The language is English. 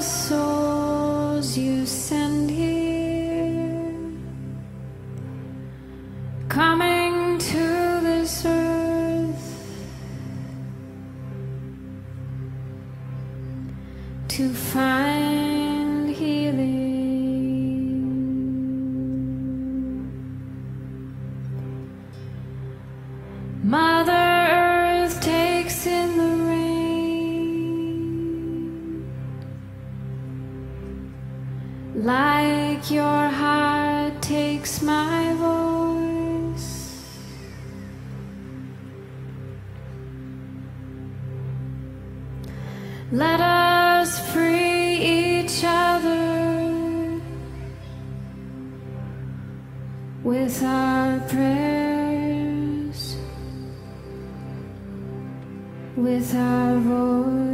souls you send. Let us free each other with our prayers, with our voice.